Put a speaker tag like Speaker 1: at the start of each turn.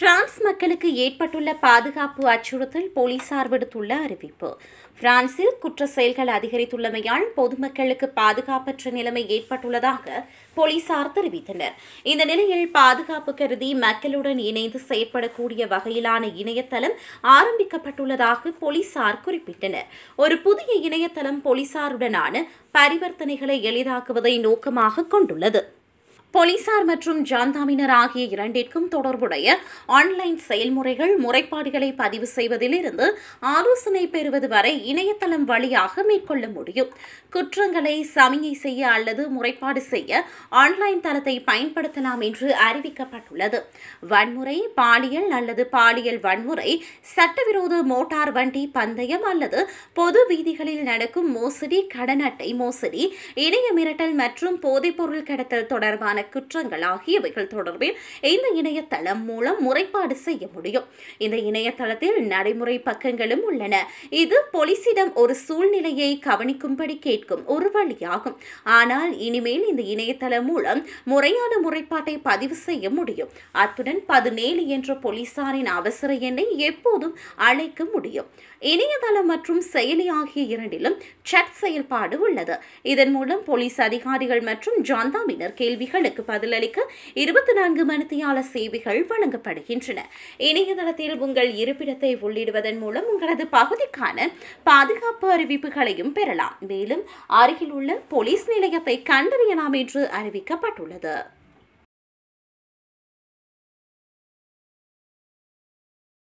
Speaker 1: France மக்களுக்கு ஏற்பட்டுள்ள பாதுகாப்பு அச்சுறுத்தல் போலீசார் விடுத்துள்ள அறிவிப்பு. பிரான்சில் குற்ற செயல்கள் அதிகரித்துள்ளமையால் பொதுமக்களுக்கு பாதுகாப்பற்ற நிலைமை ஏற்பட்டுள்ளதாக போலீசார் தெரிவித்தனர். இந்த நிலையில் பாதுகாப்பு கருதி மக்களுடன் இணைந்து செயற்படக்கூடிய வகையிலான இணையதளம் ஆரம்பிக்கப்பட்டுள்ளதாக போலீசார் குறிப்பிட்டனர். ஒரு புதிய இணையதளம் போலீசாருடனான பரிவர்த்தனைகளை எளிதாக்குவதை நோக்கமாக கொண்டுள்ளது. போலீசார் மற்றும் ஜாந்தாமினர் ஆகிய இரண்டிற்கும் தொடர்புடைய ஆன்லைன் செயல்முறைகள் முறைப்பாடுகளை பதிவு செய்வதிலிருந்து ஆலோசனை பெறுவது வரை இணையதளம் வழியாக மேற்கொள்ள முடியும். குற்றங்களை சமிகை செய்ய அல்லது முறைப்பாடு செய்ய ஆன்லைன் தளத்தை பயன்படுத்தலாம் என்று அறிவிக்கப்பட்டுள்ளது. வன்முறை பாலியல் அல்லது பாலியல் வன்முறை சட்டவிரோத மோட்டார் வண்டி பந்தயம் அல்லது பொது வீதிகளில் நடக்கும் மோசடி கடன் அட்டை மோசடி இணைய மிரட்டல் மற்றும் போதைப்பொருள் கடத்தல் தொடர்பான குற்றங்கள் ஆகியவைகள் தொடர்பில் இந்த இணையதளம் மூலம் முறைப்பாடு செய்ய முடியும். இந்த இணையதளத்தில் நடைமுறை பக்கங்களும் உள்ளன. இது போலீசிடம் ஒரு சூழ்நிலையை கவனிக்கும்படி கேட்கும் ஒரு வழியாகும். ஆனால் இனிமேல் இந்த இணையதளம் மூலம் முறையான முறைப்பாட்டை பதிவு செய்ய முடியும். அத்துடன் பதினேழு என்ற போலீசாரின் அவசர எண்ணை எப்போதும் அழைக்க முடியும். இணையதளம் மற்றும் செயலி ஆகிய இரண்டிலும் சட் செயல்பாடு உள்ளது. இதன் மூலம் போலீஸ் அதிகாரிகள் மற்றும் ஜாந்தாமினர் கேள்விகளுக்கு பதிலளிக்க இருபத்தி நான்கு மணித்தியால சேவைகள் வழங்கப்படுகின்றன. இணையதளத்தில் உங்கள் இருப்பிடத்தை உள்ளிடுவதன் மூலம் உங்களது பகுதிக்கான பாதுகாப்பு அறிவிப்புகளையும் பெறலாம். மேலும் அருகில் உள்ள போலீஸ் நிலையத்தை கண்டறியலாம் என்று அறிவிக்கப்பட்டுள்ளது.